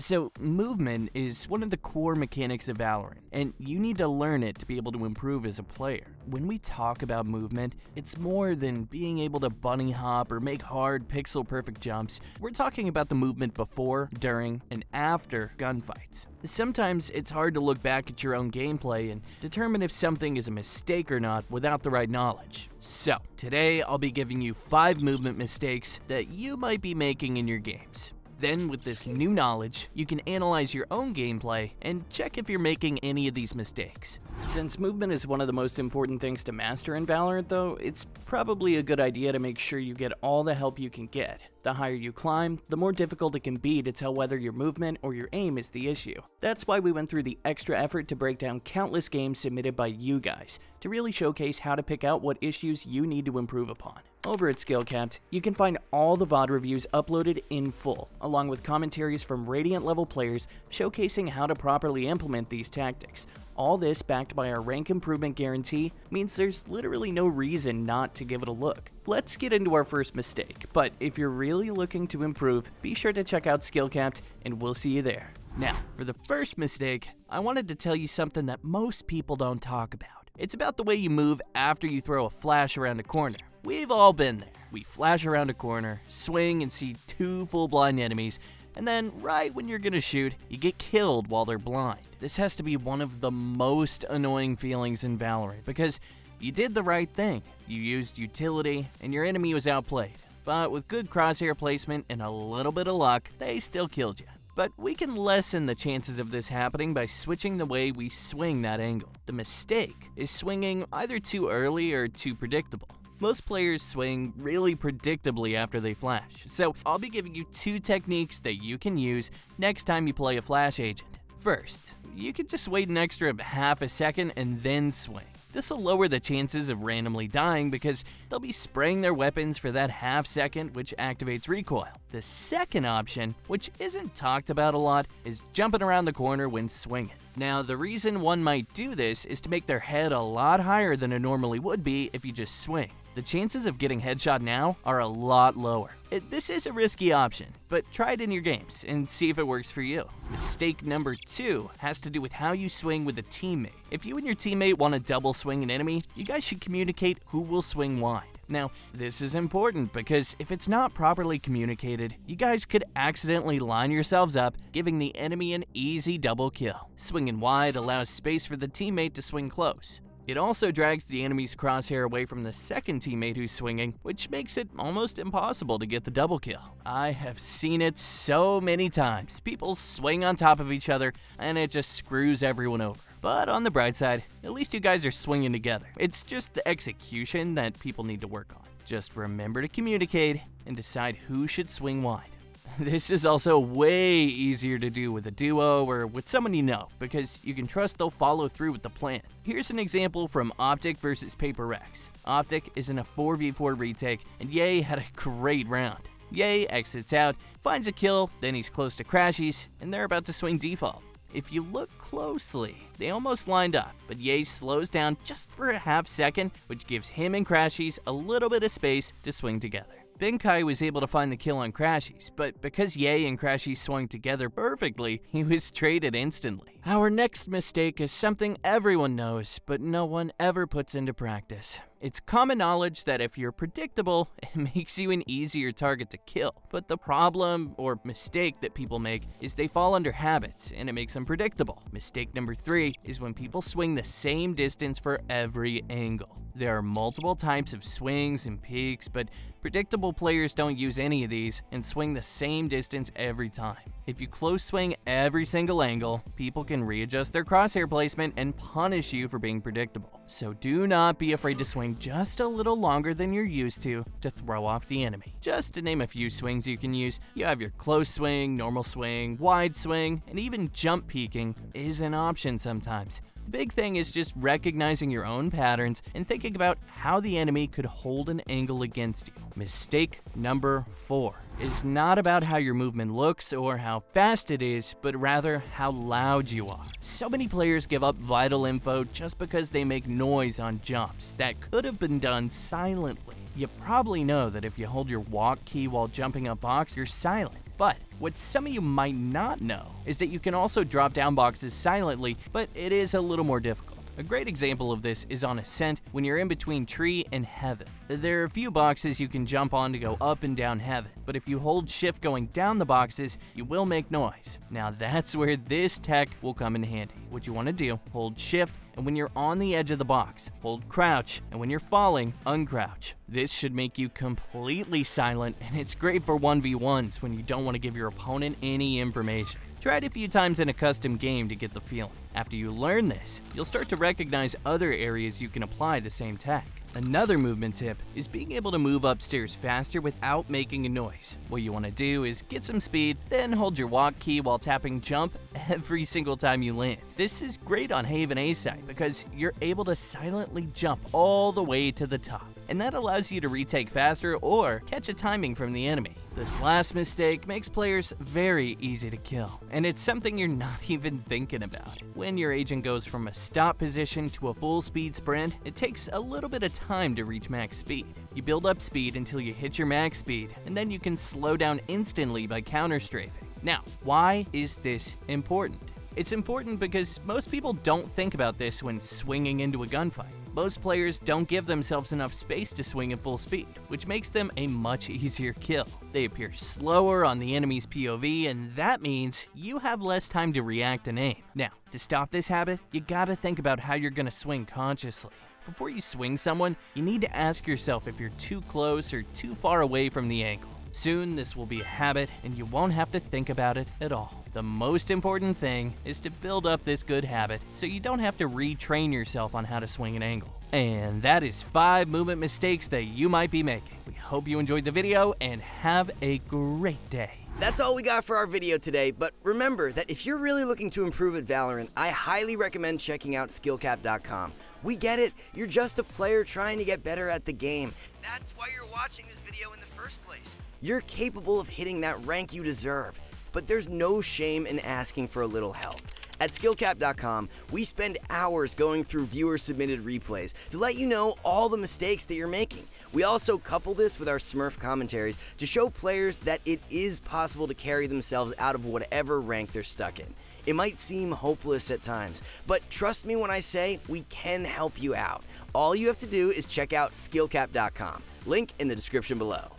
So, movement is one of the core mechanics of Valorant, and you need to learn it to be able to improve as a player. When we talk about movement, it's more than being able to bunny hop or make hard, pixel perfect jumps. We're talking about the movement before, during, and after gunfights. Sometimes it's hard to look back at your own gameplay and determine if something is a mistake or not without the right knowledge. So, today I'll be giving you 5 movement mistakes that you might be making in your games. Then, with this new knowledge, you can analyze your own gameplay and check if you're making any of these mistakes. Since movement is one of the most important things to master in Valorant though, it's probably a good idea to make sure you get all the help you can get. The higher you climb, the more difficult it can be to tell whether your movement or your aim is the issue. That's why we went through the extra effort to break down countless games submitted by you guys, to really showcase how to pick out what issues you need to improve upon. Over at Skillcapped, you can find all the VOD reviews uploaded in full, along with commentaries from Radiant level players showcasing how to properly implement these tactics. All this backed by our rank improvement guarantee means there's literally no reason not to give it a look. Let's get into our first mistake, but if you're really looking to improve, be sure to check out Skillcapped and we'll see you there. Now, for the first mistake, I wanted to tell you something that most people don't talk about. It's about the way you move after you throw a flash around a corner. We've all been there. We flash around a corner, swing and see two full blind enemies, and then right when you're gonna shoot, you get killed while they're blind. This has to be one of the most annoying feelings in Valorant because you did the right thing. You used utility and your enemy was outplayed. But with good crosshair placement and a little bit of luck, they still killed you. But we can lessen the chances of this happening by switching the way we swing that angle. The mistake is swinging either too early or too predictable. Most players swing really predictably after they flash, so I'll be giving you two techniques that you can use next time you play a flash agent. First, you can just wait an extra half a second and then swing. This will lower the chances of randomly dying because they'll be spraying their weapons for that half second, which activates recoil. The second option, which isn't talked about a lot, is jumping around the corner when swinging. Now, the reason one might do this is to make their head a lot higher than it normally would be if you just swing the chances of getting headshot now are a lot lower. It, this is a risky option, but try it in your games and see if it works for you. Mistake number two has to do with how you swing with a teammate. If you and your teammate want to double swing an enemy, you guys should communicate who will swing wide. Now, this is important because if it's not properly communicated, you guys could accidentally line yourselves up, giving the enemy an easy double kill. Swinging wide allows space for the teammate to swing close. It also drags the enemy's crosshair away from the second teammate who's swinging, which makes it almost impossible to get the double kill. I have seen it so many times. People swing on top of each other, and it just screws everyone over. But on the bright side, at least you guys are swinging together. It's just the execution that people need to work on. Just remember to communicate and decide who should swing wide. This is also way easier to do with a duo or with someone you know, because you can trust they'll follow through with the plan. Here's an example from Optic versus Paper Rex. Optic is in a 4v4 retake, and Yay had a great round. Yay exits out, finds a kill, then he's close to Crashies, and they're about to swing default. If you look closely, they almost lined up, but Yay slows down just for a half second, which gives him and Crashies a little bit of space to swing together. Benkai was able to find the kill on Crashies, but because Yay and Crashies swung together perfectly, he was traded instantly. Our next mistake is something everyone knows, but no one ever puts into practice. It's common knowledge that if you're predictable, it makes you an easier target to kill. But the problem or mistake that people make is they fall under habits and it makes them predictable. Mistake number three is when people swing the same distance for every angle. There are multiple types of swings and peaks, but predictable players don't use any of these and swing the same distance every time. If you close swing every single angle, people can readjust their crosshair placement and punish you for being predictable. So do not be afraid to swing just a little longer than you're used to to throw off the enemy. Just to name a few swings you can use, you have your close swing, normal swing, wide swing, and even jump peeking is an option sometimes. The big thing is just recognizing your own patterns and thinking about how the enemy could hold an angle against you. Mistake number four is not about how your movement looks or how fast it is, but rather how loud you are. So many players give up vital info just because they make noise on jumps that could have been done silently. You probably know that if you hold your walk key while jumping a box, you're silent. But what some of you might not know is that you can also drop down boxes silently, but it is a little more difficult. A great example of this is on Ascent when you're in between Tree and Heaven. There are a few boxes you can jump on to go up and down Heaven, but if you hold shift going down the boxes, you will make noise. Now that's where this tech will come in handy. What you want to do, hold shift and when you're on the edge of the box, hold crouch, and when you're falling, uncrouch. This should make you completely silent, and it's great for 1v1s when you don't want to give your opponent any information. Try it a few times in a custom game to get the feeling. After you learn this, you'll start to recognize other areas you can apply the same tech. Another movement tip is being able to move upstairs faster without making a noise. What you want to do is get some speed, then hold your walk key while tapping jump every single time you land. This is great on Haven A side because you're able to silently jump all the way to the top, and that allows you to retake faster or catch a timing from the enemy. This last mistake makes players very easy to kill, and it's something you're not even thinking about. When your agent goes from a stop position to a full speed sprint, it takes a little bit of time to reach max speed. You build up speed until you hit your max speed, and then you can slow down instantly by counter strafing. Now, why is this important? It's important because most people don't think about this when swinging into a gunfight. Most players don't give themselves enough space to swing at full speed, which makes them a much easier kill. They appear slower on the enemy's POV, and that means you have less time to react and aim. Now, to stop this habit, you gotta think about how you're gonna swing consciously. Before you swing someone, you need to ask yourself if you're too close or too far away from the angle. Soon, this will be a habit, and you won't have to think about it at all. The most important thing is to build up this good habit so you don't have to retrain yourself on how to swing an angle. And that is 5 movement mistakes that you might be making. We hope you enjoyed the video and have a great day. That's all we got for our video today, but remember that if you're really looking to improve at Valorant, I highly recommend checking out skill-capped.com. We get it, you're just a player trying to get better at the game. That's why you're watching this video in the first place. You're capable of hitting that rank you deserve, but there's no shame in asking for a little help. At skill-capped.com, we spend hours going through viewer submitted replays to let you know all the mistakes that you're making. We also couple this with our Smurf commentaries to show players that it is possible to carry themselves out of whatever rank they're stuck in. It might seem hopeless at times, but trust me when I say we can help you out. All you have to do is check out skill-capped.com. Link in the description below.